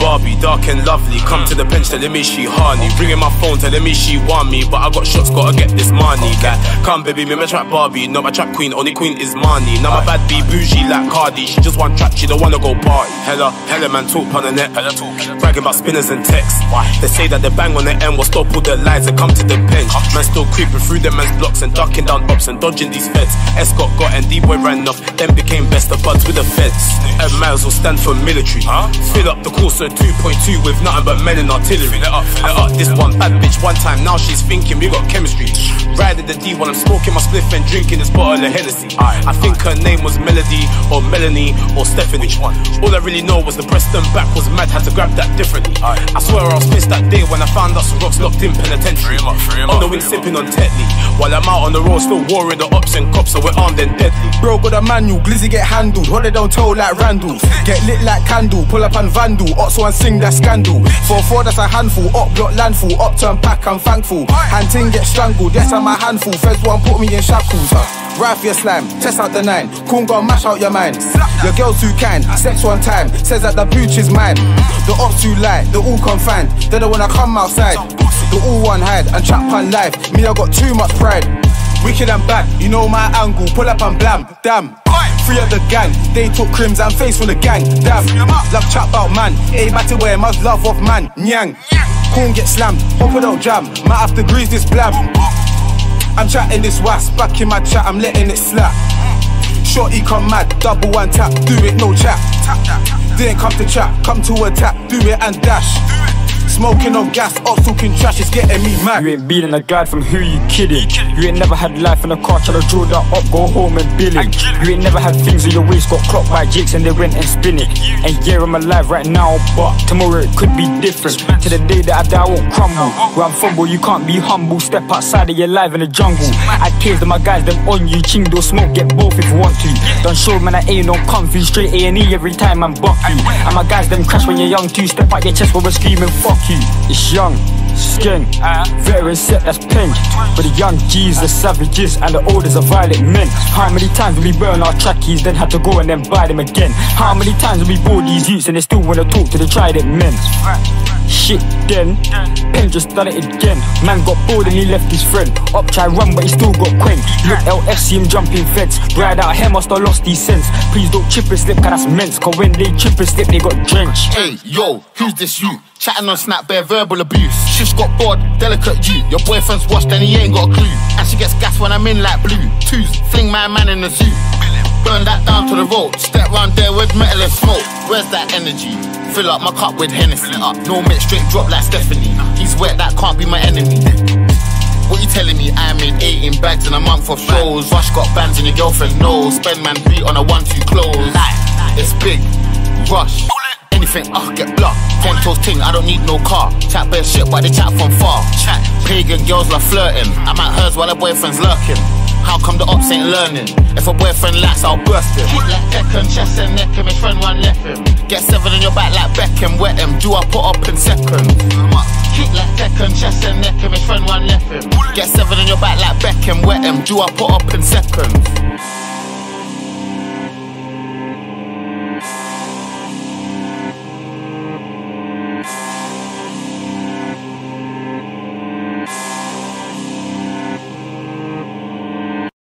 Barbie, dark and lovely. Come to the bench, telling me she honey. Ringing my phone, telling me she want me. But I got shots, gotta get this money. Like, come baby, me my trap Barbie. Not my trap queen, only queen is money. Now my bad be bougie like Cardi. She just want trap, she don't wanna go party. Hella, hella man talk on the net. Hella talk. Bragging about spinners and texts. They say that the bang on the end will stop all the lies and come to the bench. Man still creeping through the man's blocks and ducking down ups and dodging these feds. Escort got and D-boy ran off, then became best of buds with the feds. And miles will stand for military. Fill up the course at 2.2 with nothing but men and artillery. Fill it up, fill it up. This one bad bitch one time, now she's thinking we got chemistry. Riding the D while I'm smoking my spliff and drinking this bottle of Hennessy. I think her name was Melody or Melanie or Stephanie. Which one? All I really know was the Preston back was mad, had to grab that differently. I swear I was pissed that day when I found out some rocks locked in penitentiary. On the wing sipping on Tetley. While I'm out on the road still warring the ops and cops, so we're armed and deadly. Bro got a manual, glizzy get handled. Holiday don't toe like Randall. Get lit like candle, pull up and vandal. Ox one sing that scandal. For four that's a handful. Up block landful, up turn pack, I'm thankful. Hand ting get strangled, yes I'm a handful. Feds one put me in shackles. Uh. Right for your slime, test out the nine. Coon gon' mash out your mind. Your girl too kind, sex one time. Says that the pooch is mine. The ops too light, they all confined. They don't wanna come outside. They all one hide and trap on life. Me, I got too much pride. Wicked and bad, you know my angle. Pull up and blam, damn. Free of the gang, they took Krimz and face full the gang. Damn, love chat about man. A matter where must love off man. Nyang, coon get slammed, hope it don't jam. Might have to grease this blam. I'm chatting this wasp, back in my chat, I'm letting it slap. Shorty come mad, double one tap, do it, no chat. Didn't come to chat, come to attack, do it and dash. Smoking on gas, ops talking trash, it's getting me mad. You ain't been in a guide from who you kidding. You ain't never had life in a car, try to draw that up, go home and billing. You ain't never had things in your waist, got clocked by jakes and they went and spin it. And yeah, I'm alive right now, but tomorrow it could be different. To the day that I die, I won't crumble. Where I'm fumble, you can't be humble. Step outside of your life in the jungle. I caved my guys, them on you. Ching, do smoke, get both if you want to. Don't show man, I ain't no comfy. Straight A&E every time I'm bucky. And my guys, them crash when you're young too. Step out your chest while we're screaming, fuck you. It's young, skin, veteran set that's pink. But the young G's, the savages, and the oldest are violent men. How many times will we burn our trackies, then had to go and then buy them again? How many times we bore these youths and they still wanna talk to the trident men? Shit, then, Pen just done it again. Man got bored and he left his friend. Up try run, but he still got queng. Look, LS see him jumping fence. Ride out here, must have lost his sense. Please don't chip and slip, cause that's men's. Cause when they chip and slip, they got drenched. Hey, yo, who's this you? Chatting on Snap, bare verbal abuse. Shish got bored, delicate you. Your boyfriend's washed and he ain't got a clue. And she gets gas when I'm in like blue. Twos, fling my man in the zoo. Burn that down to the road. Step round there with metal and smoke. Where's that energy? Fill up my cup with Hennessy. No mix, straight drop like Stephanie. He's wet, that can't be my enemy. What you telling me? I made 18 bags in a month of shows. Russ got bands and your girlfriend knows. Spend man beat on a one two close. It's big. Russ. Anything, ah, get blocked. Ten toes ting, I don't need no car. Chat bare shit, but they chat from far. Chat. Pagan girls love flirting. I'm at hers while her boyfriend's lurking. How come the ops ain't learning? If a boyfriend lacks, I'll burst him. Hit like Tekken, chest and neck him, his friend one left him. Get seven in your back like Beckham, wet him. Do I put up in second? Hit like Tekken, chest and neck him, his friend one left him. Get seven in your back like Beckham, wet him. Do I put up in second?